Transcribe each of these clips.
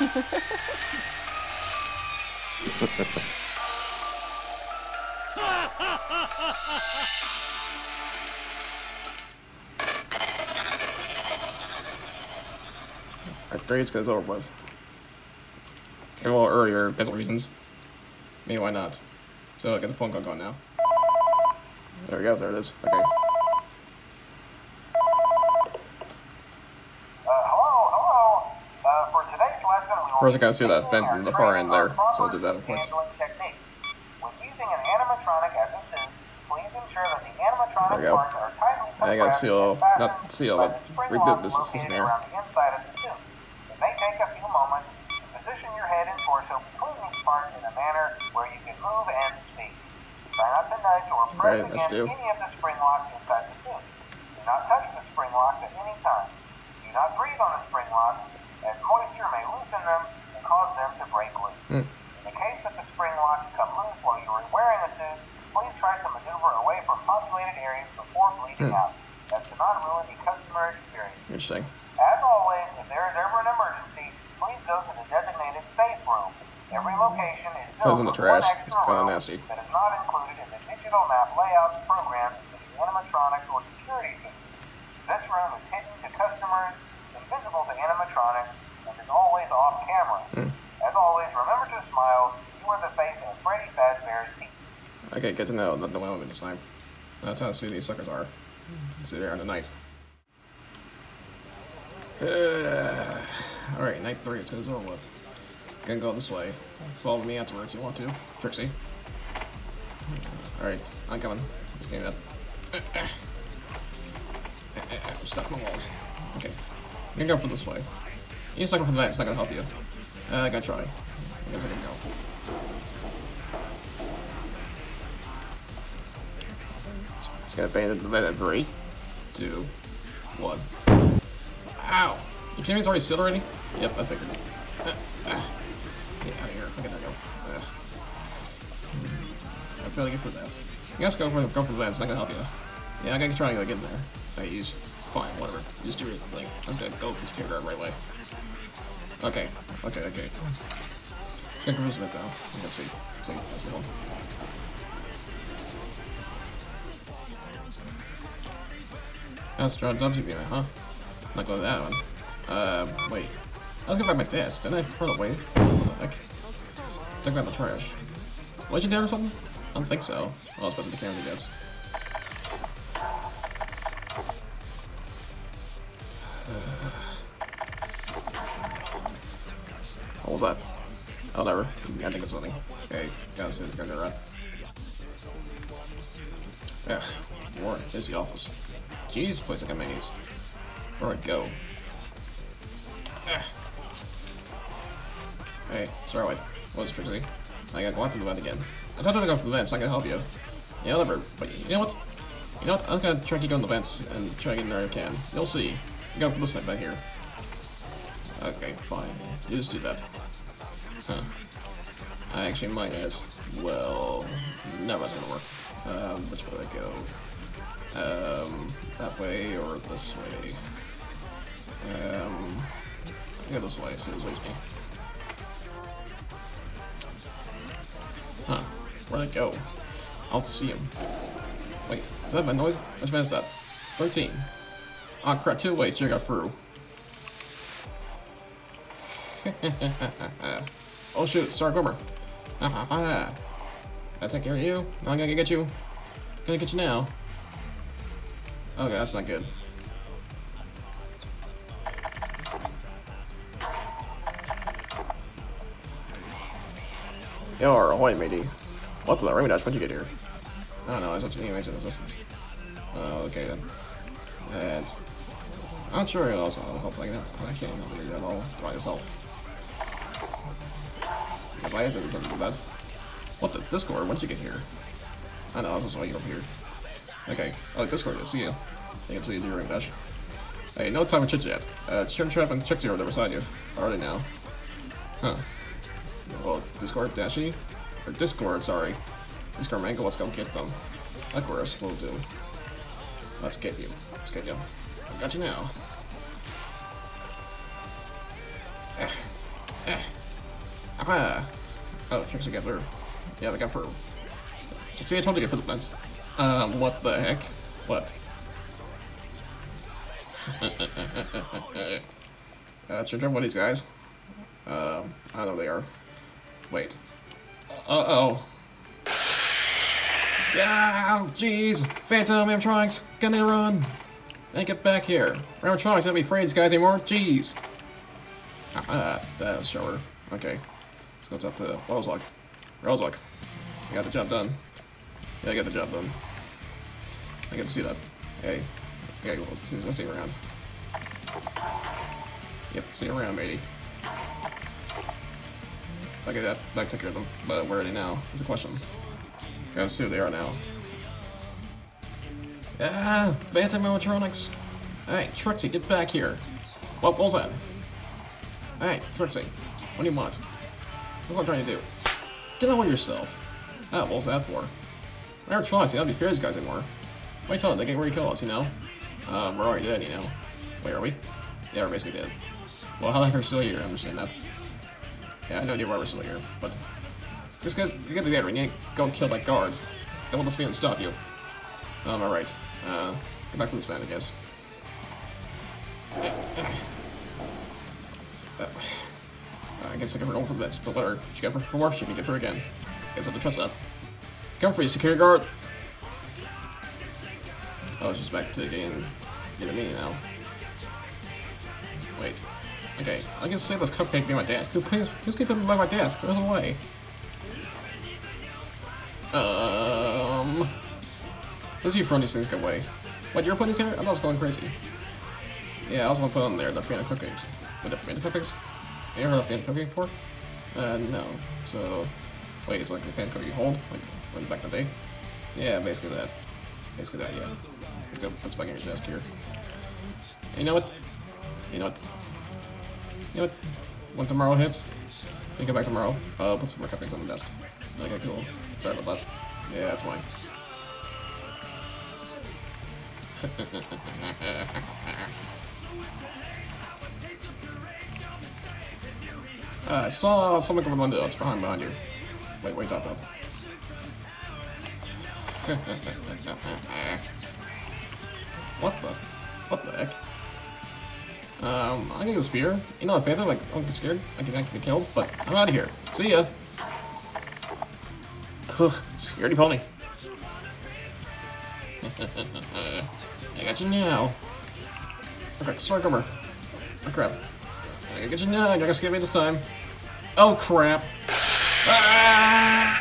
It's because it's over with. Came a little earlier, of reasons. Maybe why not? So, I got the phone call going now. There we go, there it is. Okay. Uh, hello, hello. Uh, for today's will First, I gotta see that vent in the far end there, so I'll do that real quick. When using an animatronic as a suit, please ensure that the animatronic There we go. parts are I gotta seal- not seal, but rebuild this system here. of. It may take do. any of the spring locks inside the suit. Do not touch the spring locks at any time. Do not breathe on the spring locks, as moisture may loosen them and cause them to break loose. Hmm. In the case that the spring locks come loose while you are wearing the suit, please try to maneuver away from populated areas before bleeding Hmm. out. That's to not ruin the customer experience. Interesting. As always, if there is ever an emergency, please go to the designated safe room. Every location is built in the trash. It's extra kinda nasty. that is not included in the digital map in the animatronics or security team. This room is hidden to customers, animatronics, and is always off camera. Hmm. As always, remember to smile. You are the face of Freddy Fazbear's team. Okay, good to know. Not the one with this time. That's how see these suckers are. See there in the night. Uh, Alright, night three, it's over with. Gonna go this way. Follow me afterwards, if you want to? Trixie. Alright, I'm coming. Let's get up. I'm stuck in the walls. Okay. I'm gonna go for this way. You're suck for that, it's not gonna help you. Uh, I gotta try. I guess I can go. Just gonna abandon the bed at three, two, one. Ow! You kidding me? It's already sealed already? Yep, I figured. Uh, uh. Get out of here. There we go. Uh. I feel like it for that. You guys go for go for that. It's not gonna help you. Yeah, I gotta try to get in there. I fine, whatever. Just do it. Like, I was gonna go for this camera right away. Okay, okay, okay. Let's go cruise that though. Let's see. See, that's the one. That's John W. Beamer, huh? Not going to that one. Uh, wait. I was gonna find my desk, didn't I? For the way. What the heck? Took out the trash. Legendary or something? I don't think so. Well, I was putting the camera, I guess. Never. I think it's something. Okay, guys, it's gonna run. Yeah, Warren, here's the office. Jeez, place like a maze. Where'd I go? Ah. Hey, sorry, what was Trixie? I got locked in the vent again. I you to go for the vents, I can help you. Yeah, whatever, but you know what? You know what? I'm gonna try to keep going the vents and try to get in there I can. You'll see. You go for this back here. Okay, fine. You just do that. Huh. I actually might as well. No, that's gonna work. Um, which way do I go? Um, that way or this way? Um, I go this way, so it waits me. Huh. Where'd I go? I'll see him. Wait, is that my noise? Which man is that? 13. Ah, crap, two wait, you got through. Oh shoot, Star Gomer. Ah, ha ha ha. I'll take care of you. I'm gonna get you. I'm Gonna get you now. Okay, that's not good. Yo, ahoy, matey. What the Rainbow Dash, when'd you get here? I don't know, I was watching anyways in assistance. Oh, okay then. And I'm sure you'll also help like that. I can't help you at all by yourself. If I answer something bad. What the Discord? When'd you get here? I know, I was just waiting over here. Okay. Oh, Discord, I see you. I can see you during dash. Hey, no time to chit chat. Uh, Chim Trap and are there beside you. Already now. Huh. Well, Discord Dashy? Or Discord, sorry. Discord Mango, let's go get them. Of course, we'll do. Let's get you. Let's get you. I got you now. Eh. Ah. Oh, got through. Yeah, they got through. See, I told you to get through the fence. Um, what the heck? What? uh, should jump with these guys. Um, I don't know they are. Wait. Uh-oh. Yeah, jeez! Phantom animatronics, gonna run! And get back here. Animatronics don't be afraid of these guys anymore, jeez! Ah, that was shower. Okay. Let's go up to Roseluck. Roseluck. I got the job done. Yeah, I got the job done. I get to see that. Hey. Okay, well, let's see, let's around. Yep, see you around, matey. Okay, that, that took care of them, but where are they now? That's a question. Gotta see who they are now. Ah, Phantom Animatronics! Hey, Trixie, get back here! What, what was that? Hey, Trixie, what do you want? That's what I'm trying to do. Get that one yourself. Ah, what was that for? Animatronics, you don't be fear these guys anymore. Why tell them they can't really kill us, you know? Um, we're already dead, you know. Wait, are we? Yeah, we're basically dead. Well, how the heck are we still here? I understand that. Yeah, I have no idea why we're still here, but... Just because you get to the end, you ain't go and kill that guard. Don't let this fan stop you. Um, alright. Uh, get back to this fan, I guess. Uh, I guess I can roll from this, but whatever. She got for four, she can get her again. Guess I have to trust that. Come for you, security guard! Oh, she's back to getting, getting me now. Wait. Okay, I can say this cupcake near my desk. Please, please keep it by my desk. Goes away. Um. Says you from these things go away. What, you were putting these here? I thought I was going crazy. Yeah, I was gonna put them there, the fan of cupcakes. But the fan of cupcakes? You ever heard of fan cookie before? Uh, no. So, wait, it's like the fan you hold? Like, like back in the day? Yeah, basically that. Basically that, yeah. Let's go put back on your desk here. You know what? You know what? You know what? When tomorrow hits, you come back tomorrow. Uh, put some more cupcakes on the desk. Okay, cool. Sorry about that. Yeah, that's fine. uh, I saw something from the window. It's behind behind you. Wait, wait, up, up. what the? What the heck? Um, I get a spear. You know, if Phantom, like, I'm scared, I can actually get killed, but I'm out of here. See ya. Ugh, scaredy pony. I got you now. Okay, sorry. Oh crap. I got you now, you're gonna skip me this time. Oh crap. Ah!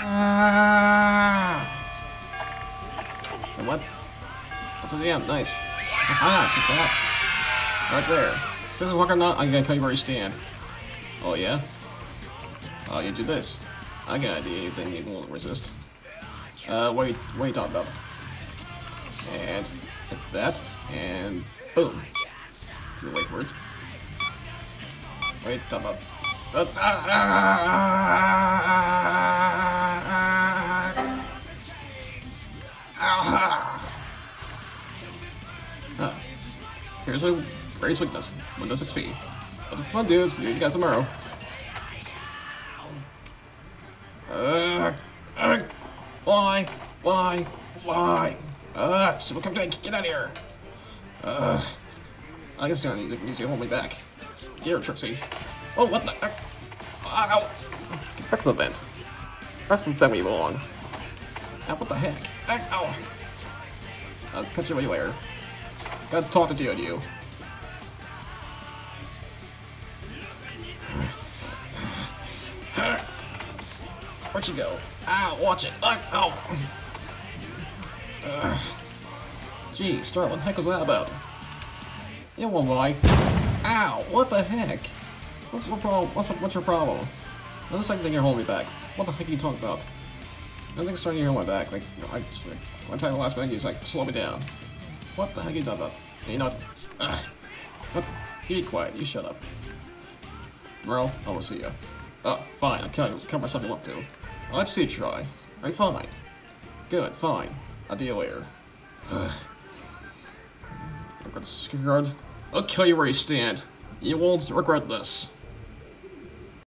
What? What's at the? Nice. Ah, take that. Right there. Says walk or not, I'm gonna tell you where you stand. Oh yeah? Oh, you do this. I got an idea, then you won't resist. Uh, are you talking about? And hit that, and boom. Is it wait it? Wait, top about. Uh, ah, ah, ah, Here's my greatest weakness, Windows XP. That's fun, dudes. See you guys tomorrow. Uh, uh, why? Why? Why? Uh, Super Cupcake, get out of here! Uh, I guess need, need to hold me back. Here, Trixie. Oh, what the heck? Ow! Get back to the vent. That's the thing we belong. Ow, ah, what the heck? Ow! I'll catch you later. Gotta talk to you, you. Where'd you go? Ow, watch it. Ah, ow, ow. Gee, Star, what the heck was that about? Yeah, one boy. Ow, what the heck? What's your problem? What's, what's your problem? Now the second thing you're holding me back. What the heck are you talking about? Nothing's starting to hold my back. Like, I, like, one time the last minute, you just like, slow me down. What the heck are you talking about? You know what? You be quiet. You shut up. Bro, I will see ya. Oh, fine. I'll cut, cut myself you want to. I'll let you see a try. Alright, fine. Good, fine. I'll deal later. I've got a security guard. I'll kill you where you stand. You won't regret this.